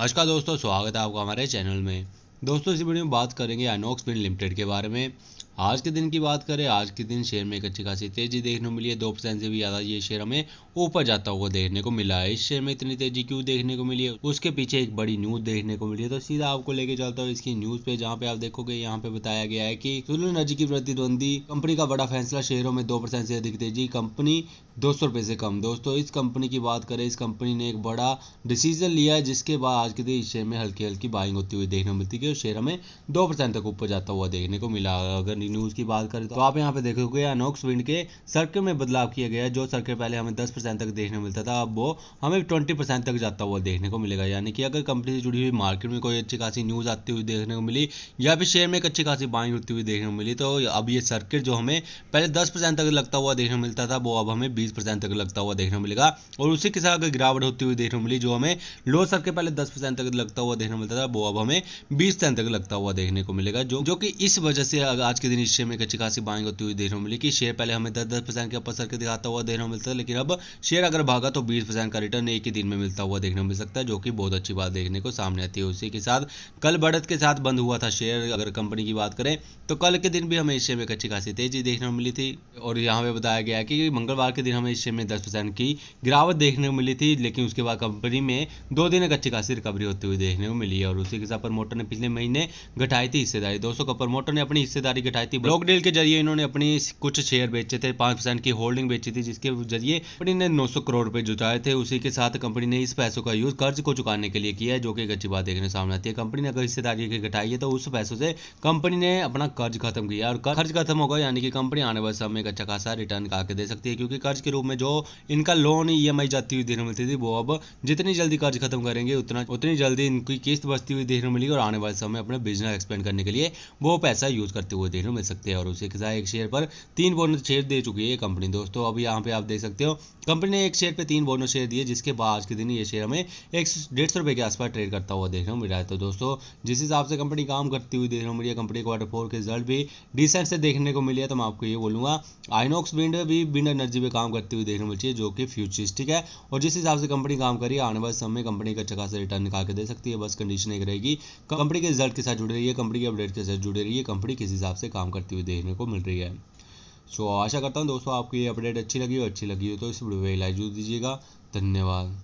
नमस्कार दोस्तों, स्वागत है आपका हमारे चैनल में। दोस्तों, इस वीडियो में बात करेंगे अनोक्स पिन लिमिटेड के बारे में। आज के दिन की बात करें, आज के दिन शेयर में एक अच्छी खासी तेज़ी देखने को मिली है। दो परसेंट से भी ज़्यादा ये शेयर हमें ऊपर जाता हुआ देखने को मिला है। इस शेयर में इतनी तेज़ी क्यों देखने को मिली है? उसके पीछे एक बड़ी न्यूज़ देखने को मिली है। तो सीधा आपको लेके चलता हूँ इसकी न्यूज़ पे, जहाँ पे आप देखोगे, यहाँ पे बताया गया है कि सुलू एनर्जी की प्रतिद्वंदी कंपनी का बड़ा फैसला, शेयरों में दो परसेंट से अधिक तेज़ी, कंपनी दो सौ से कम। दोस्तों, इस कंपनी की बात करें, इस कंपनी ने एक बड़ा डिसीज़न लिया है, जिसके बाद आज के दिन इस शेयर में हल्की हल्की बाइंग होती हुई देखने को मिलती है और शेयर हमें दो परसेंट तक ऊपर जाता हुआ देखने को मिला। अगर न्यूज़ की बात करें तो आप यहाँ पे देखोगे अनोक्स विंड के सर्कल में बदलाव किया गया है जो सर्कल पहले हमें दस परसेंट तक देखने मिलता था, अब वो हमें ट्वेंटी परसेंट तक जाता हुआ देखने को मिलेगा। यानी कि अगर कंपनी से जुड़ी हुई मार्केट में कोई अच्छी खासी न्यूज़ आती हुई देखने को मिली, या फिर शेयर में एक अच्छी खासी बाइंग होती हुई देखने को मिली तो अब ये सर्किट जो हमें पहले दस परसेंट तक लगता हुआ देखने को मिलता था, वो अब हमें बीस परसेंट तक लगता हुआ देखने को मिलेगा। और उसी के साथ अगर गिरावट होती हुई देखने को मिली, जो हमें लो सर्किट पहले दस परसेंट तक लगता हुआ देखने को मिलता था, वो अब हमें बीस परसेंट तक लगता हुआ देखने को मिलेगा, जो जो कि इस वजह से आज के दिन शेयर में एक अच्छी खासी बाइंग होती हुई देखने को मिली कि शेयर पहले हमें दस दस परसेंट के अपर सर्किट दिखाता हुआ देखने को मिलता है लेकिन अब शेयर अगर भागा तो बीस परसेंट का रिटर्न एक ही दिन में मिलता हुआ देखने को मिल सकता है, जो कि बहुत अच्छी बात देखने को सामने आती है। उसी के साथ कल बढ़त के साथ बंद हुआ था शेयर। अगर कंपनी की बात करें तो कल के दिन भी हमें इस शेयर में एक अच्छी खासी तेज़ी देखने को मिली थी, और यहाँ पे बताया गया कि मंगलवार के दिन हमें इस शेयर में दस परसेंट की गिरावट देखने को मिली थी, लेकिन उसके बाद कंपनी में दो दिन एक अच्छी खासी रिकवरी होती हुई देखने को मिली और उसी के साथ प्रमोटर ने पिछले महीने घटाई थी हिस्सेदारी। दोस्तों का प्रमोटर ने अपनी हिस्सेदारी घटाई थी ब्लॉक डील के ज़रिए इन्होंने अपनी कुछ शेयर बेचे थे, पाँच परसेंट की होल्डिंग बेची थी, जिसके ज़रिए कंपनी ने नौ सौ करोड़ रुपए जुटाए थे। उसी के साथ कंपनी ने इस पैसों का यूज़ कर्ज को चुकाने के लिए किया है, जो कि एक अच्छी बात देखने सामने आती है। कंपनी ने अगर हिस्सेदारी की घटाई है तो उस पैसों से कंपनी ने अपना कर्ज खत्म किया और कर्ज खत्म होगा, यानी कि कंपनी आने वाले समय एक अच्छा खासा रिटर्न के दे सकती है, क्योंकि कर्ज के रूप में जो इनका लोन ई e जाती हुई देखने मिलती थी, वो अब जितनी जल्दी कर्ज खत्म करेंगे, उतना, उतनी जल्दी इनकी किस्त बचती हुई देखने मिली और आने वाले समय अपने बिज़नेस एक्सपेंड करने के लिए वो पैसा यूज़ करते हुए देखने मिल सकते हैं और उसी के साथ एक शेयर पर तीन बोनस शेयर दे चुकी है कंपनी। दोस्तों, अब यहाँ पे आप देख सकते हो, कंपनी ने एक शेयर पे तीन बोनस शेयर दिए, जिसके बाद आज के दिन ये शेयर हमें एक डेढ़ सौ के आसपास ट्रेड करता हुआ देखने को मिल रहा है। तो दोस्तों, जिस हिसाब से कंपनी काम करती हुई देखने को मिली कंपनी क्वार्टर फोर के रिज़ल्ट भी डिसेंट से देखने को मिली तो मैं आपको ये बोलूँगा आइनॉक्स विंड भी विंड एनर्जी पे काम करती हुई देखने को मिलती है, जो कि फ्यूचरिस्टिक है? और जिस हिसाब से कंपनी काम करी आने वाले समय कंपनी का अच्छा खासा रिटर्न निकाल के दे सकती है, बस कंडीशन एक रहेगी, कंपनी के रिज़ल्ट के साथ जुड़ी रही है, कंपनी के अपडेट के साथ जुड़ी रही है, कंपनी किस हिसाब से काम करती हुई देखने को मिल रही है। सो आशा करता हूँ दोस्तों आपको ये अपडेट अच्छी लगी हो, अच्छी लगी हो तो इस वीडियो को लाइक ज़रूर दीजिएगा। धन्यवाद।